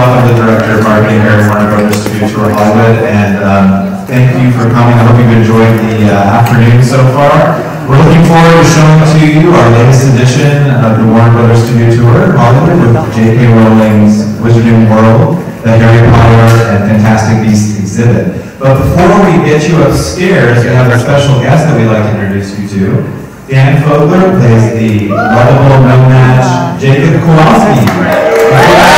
Soloff, I'm the director of marketing here at Warner Brothers Studio Tour Hollywood, and um, thank you for coming. I hope you've enjoyed the uh, afternoon so far. We're looking forward to showing to you our latest edition of the Warner Brothers Studio Tour Hollywood with J.K. Rowling's Wizarding World, the Harry Potter and Fantastic Beasts exhibit. But before we get you upstairs, we have a special guest that we'd like to introduce you to. Dan Fogler plays the lovable No-Maj Jacob Kowalski.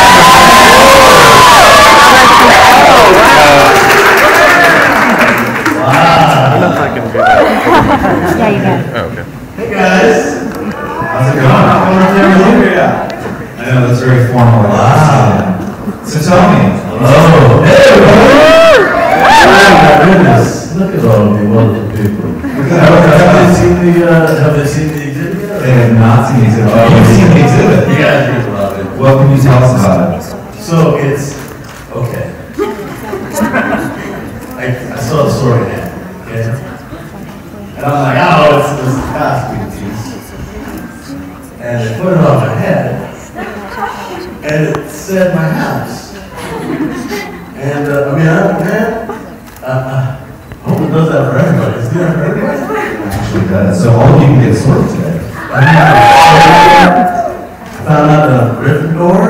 Yeah, you got it. Oh, okay. Hey guys. How's it going? How come we're here? I know that's very formal. Wow. So tell me. Oh, hey, Oh my goodness, look at all the wonderful people. Have they seen the, uh, have they seen the exhibit yet? They have not seen the exhibit. You've seen the exhibit. You guys heard it. What can you tell us about it? So it's, okay. I, I saw the story now, okay? And I'm like, oh, it's this costume piece. And on my head, and it said my house. And, uh, I mean, I, man, uh, uh, I hope it does that for everybody. Doing it for everybody. Actually does. So all of you can get sorted today. I mean, I found out that I'm Gryffindor.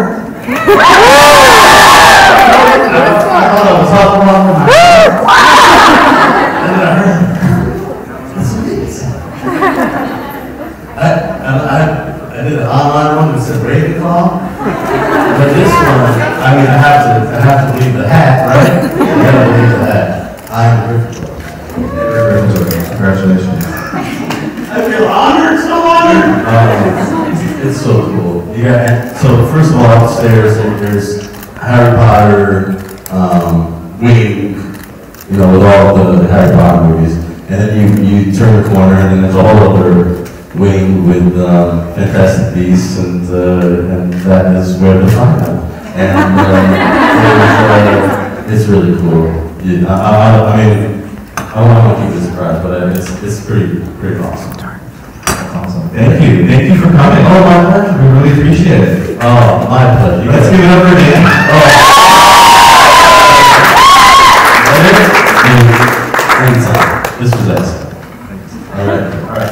I thought I was talking about my And then I heard, that's amazing. I, and I, I did an online one that said Ravenclaw. But this one, I mean, I have to, I have to leave the hat, right? I gotta leave the hat. I'm Gryffindor. Congratulations. I feel honored, so honored. Um, it's so cool. Yeah, so first of all, upstairs there's Harry Potter um, wing, you know, with all the Harry Potter movies, and then you you turn the corner and then there's a whole other wing with um, Fantastic Beasts, and uh, and that is where to find them. And um, it was, uh, it's really cool. Yeah, I, I, I mean. I don't want to keep it a surprise, but uh, it's, it's pretty, pretty awesome. That's awesome. Thank you. Thank you for coming. Oh, my pleasure. We really appreciate it. Oh, my pleasure. Let's give it up for Dan. Anytime. This was excellent. All right, all right.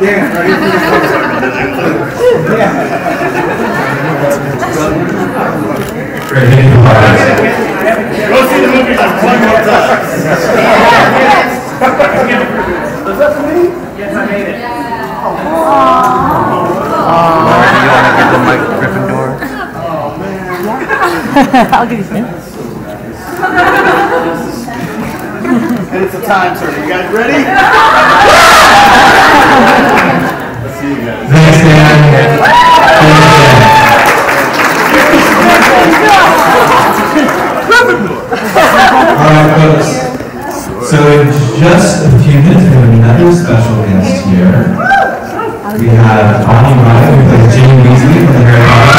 Thank you, guys. Go see the movie like one more time. Lauren, you want to give the to Gryffindor? I'll give you some. And it's a time turner. You guys ready? So just a few minutes, we have another special guest here. We have Bonnie Wright, who plays Ginny Weasley from the Harry Potter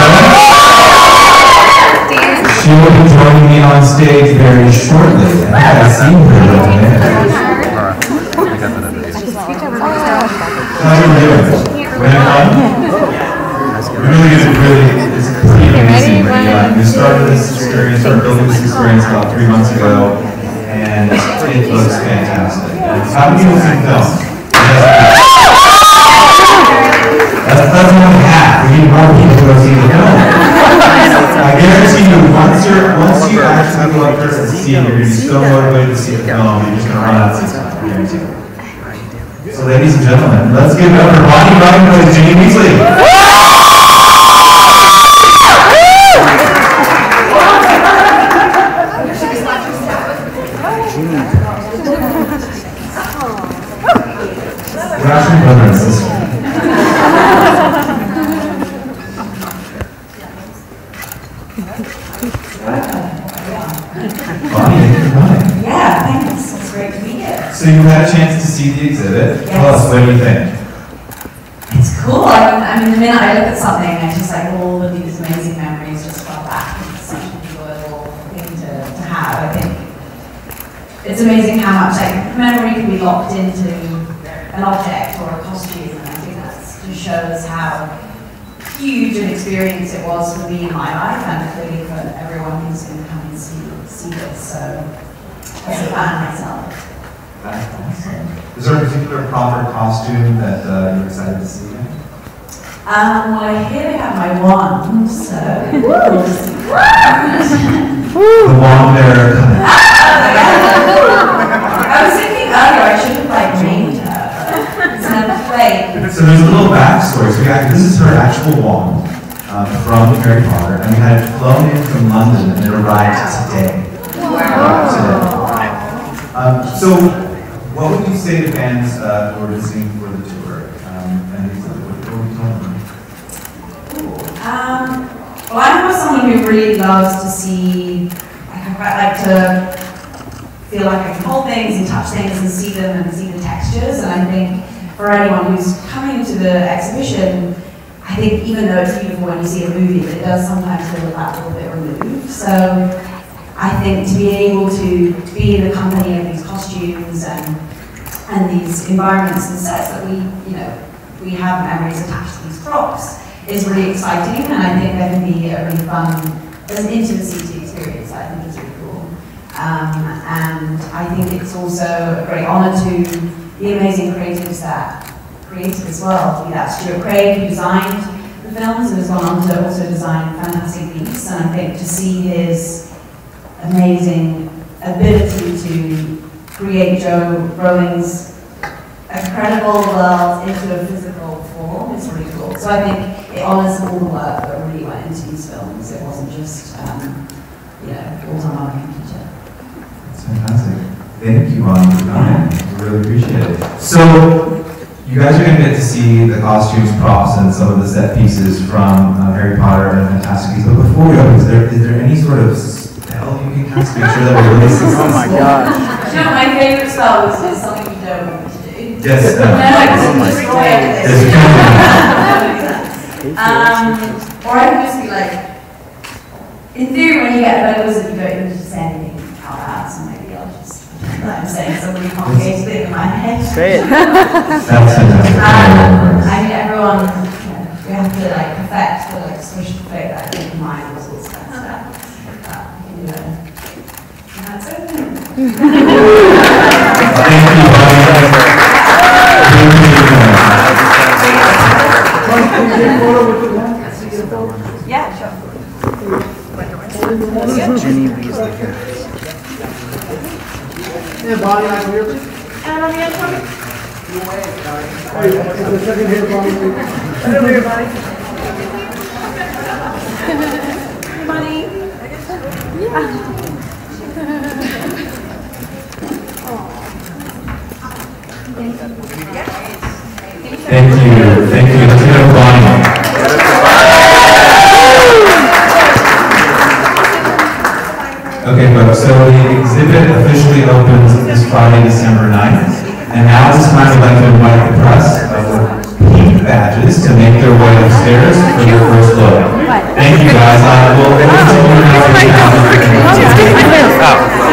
once you're, once you actually go up there and see it, you're so motivated to see the film, you're just gonna run out of time, I guarantee you. So ladies and gentlemen, let's give it up for Bonnie Wright and Ginny Weasley. We're actually brother and sister. Thank you for coming. Yeah, So you had a chance to see the exhibit. Tell us, what do you think? It's cool. I mean, I mean, the minute I look at something, I just like all of these amazing memories just flood back. It's such an enjoyable thing to, to have. I think it's amazing how much like memory can be locked into an object or a costume, and I think that just shows how huge an experience it was for me in my life, and clearly for everyone who's going to come and see So, as a fan myself. Is there a particular proper costume that uh, you're excited to see? Um, well, I hear they have my wand, so we'll see. The wand bearer coming. I was thinking earlier I should have like named her. Played. So there's a little backstory. So we got, this is her actual wand um, from Harry Potter, and we had it flown in from London, and it arrived today. Today. Um, so, what would you say to fans uh, who are visiting for the tour? Um, and what, what would you tell them? Um, well, I'm someone who really loves to see, like, I quite like to feel like I can hold things and touch things and see them and see the textures. And I think for anyone who's coming to the exhibition, I think even though it's beautiful when you see a movie, it does sometimes feel that little bit removed. So I think to be able to be in the company of these costumes and and these environments and sets that we, you know, we have memories attached to these props is really exciting, and I think there can be a really fun, there's an intimacy to the experience that I think is really cool. Um, and I think it's also a great honour to the amazing creatives that created as well, be that Stuart Craig who designed the films and has gone on to also design Fantastic Beasts, and I think to see his amazing ability to create Jo Rowling's incredible world into a physical form is really cool. So I think it honours all the work that really went into these films. It wasn't just, um, you know, all done on a computer. That's fantastic. Thank you, coming. We really appreciate it. So, you guys are going to get to see the costumes, props, and some of the set pieces from uh, Harry Potter and Fantastic Beasts. But before we go, is there, is there any sort of spell you can cast to make sure that we're really successful? Oh my gosh. You know, my favourite spell is, is something you don't want to do. Yes. No, uh, I just destroy Yes, you everything. Um, or I could just be like, in theory, when you get a better wizard, you don't even just say anything out loud, so maybe I'll just, I'm saying some really complicated thing in my head. Say it. That's. Um, I mean, everyone, you know, we have to like perfect the like swish effect that I think mine was all set up. But, you know, and that's it. Thank you, Bonnie. Yeah, sure. Ginny Weasley. Yeah, Bonnie, I can hear you. And on the end, Tommy? Hey, is the second here, Bonnie? Over here, buddy. Thank you, thank you. Let's go, Bonnie. Okay, folks, so the exhibit officially opens this Friday, December 9th. And now this time I'd like to invite the press of the pink badges to make their way upstairs for their first look. Thank you, guys. Uh, We'll we'll continue now.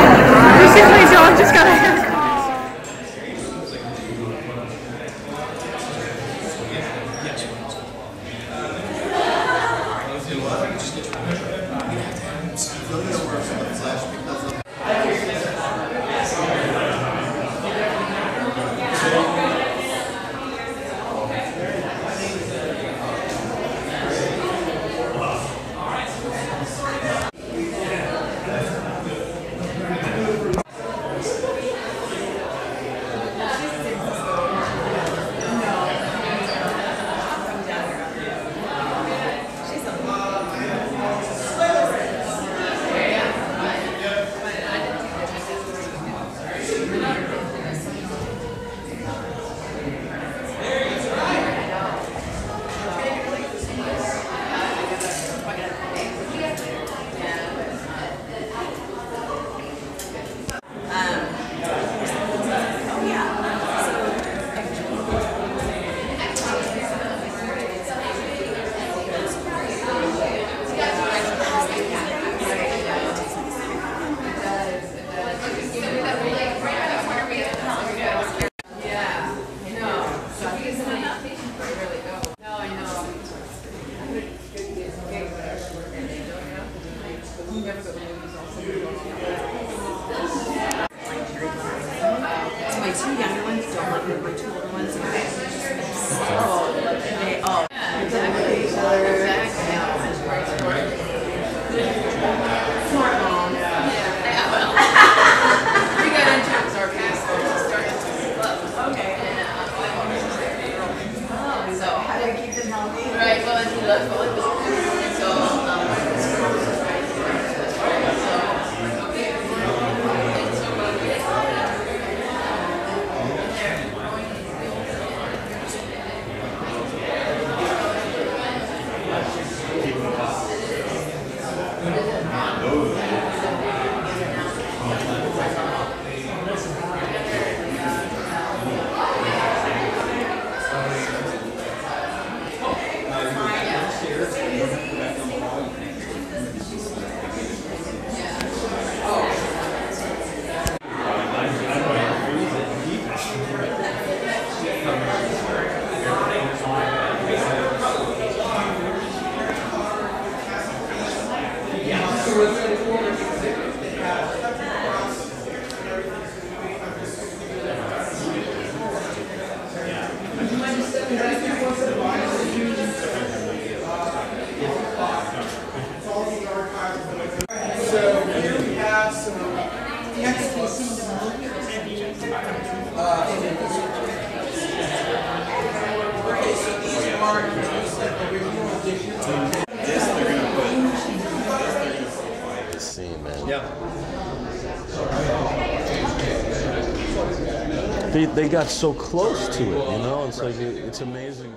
They, they got so close to it, you know? It's like, it, it's amazing.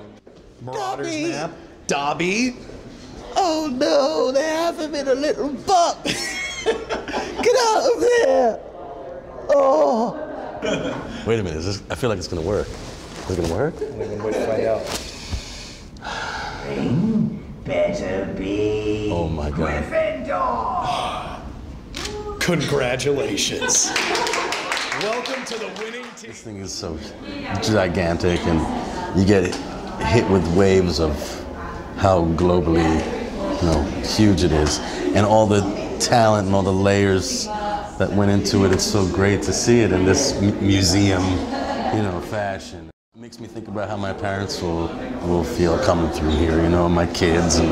Dobby! Dobby! Oh no, they have him in a little butt! Get out of there! Oh! Wait a minute, is this, I feel like it's gonna work. Is it gonna work? Better be Oh my god. Gryffindor! Congratulations. Welcome to the winning team. This thing is so gigantic, and you get hit with waves of how globally, you know, huge it is, and all the talent and all the layers that went into it. It's so great to see it in this museum, you know, fashion. It makes me think about how my parents will will feel coming through here, you know, my kids, and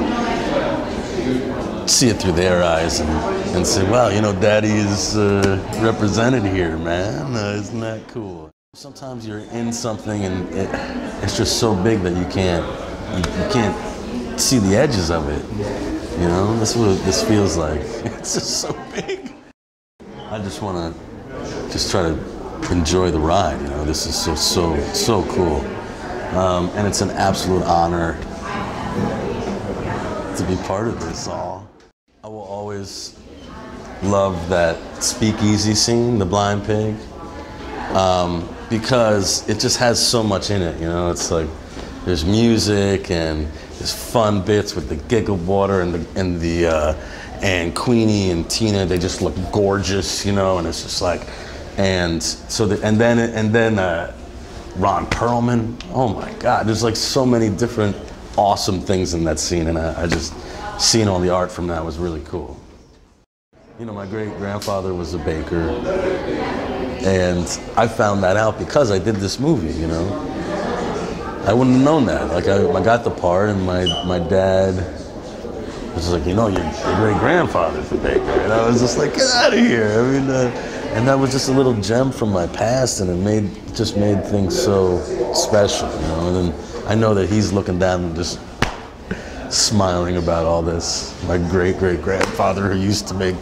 see it through their eyes and, and say, wow, you know, daddy is uh, represented here, man. Uh, isn't that cool? Sometimes you're in something and it, it's just so big that you can't, you, you can't see the edges of it. You know, that's what this feels like. It's just so big. I just want to just try to enjoy the ride. You know, this is so, so, so cool. Um, and it's an absolute honor to be part of this all. I will always love that speakeasy scene, the blind pig, um, because it just has so much in it. You know, it's like there's music and there's fun bits with the giggle water and the and the uh, and Queenie and Tina. They just look gorgeous, you know, and it's just like, and so the, and then and then. Uh, Ron Perlman. Oh my God, there's like so many different awesome things in that scene, and I, I just seeing all the art from that was really cool. You know, my great grandfather was a baker, and I found that out because I did this movie. You know, I wouldn't have known that. Like I, I got the part, and my my dad was like, you know, your, your great grandfather's a baker, and I was just like, get out of here. I mean. Uh, and that was just a little gem from my past, and it made just made things so special, you know. And then I know that he's looking down and just smiling about all this. My great great grandfather who used to make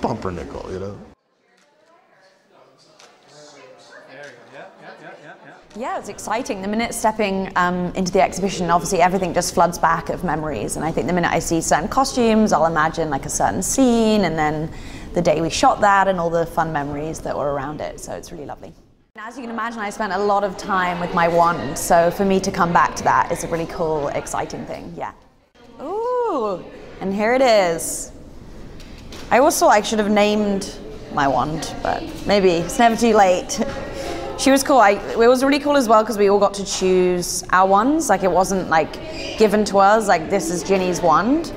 pumpernickel, you know. Yeah, it's exciting. The minute stepping um, into the exhibition, obviously everything just floods back of memories. And I think the minute I see certain costumes, I'll imagine like a certain scene, and then the day we shot that, and all the fun memories that were around it. So it's really lovely. And as you can imagine, I spent a lot of time with my wand. So for me to come back to that is a really cool, exciting thing. Yeah. And here it is. I also I should have named my wand, but maybe it's never too late. she was cool. I, it was really cool as well because we all got to choose our wands. Like it wasn't like given to us. Like this is Ginny's wand,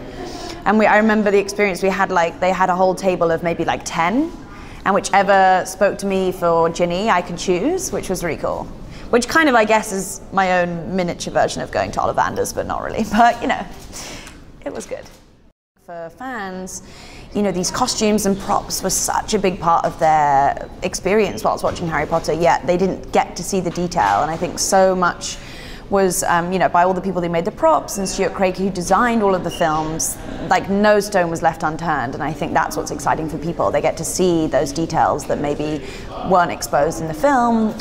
and we. I remember the experience we had. Like they had a whole table of maybe like ten, and whichever spoke to me for Ginny, I could choose, which was really cool. Which kind of, I guess, is my own miniature version of going to Ollivander's, but not really. But you know, it was good. For fans, you know, these costumes and props were such a big part of their experience whilst watching Harry Potter, yet they didn't get to see the detail. And I think so much was, um, you know, by all the people who made the props and Stuart Craig who designed all of the films, like no stone was left unturned. And I think that's what's exciting for people. They get to see those details that maybe weren't exposed in the film.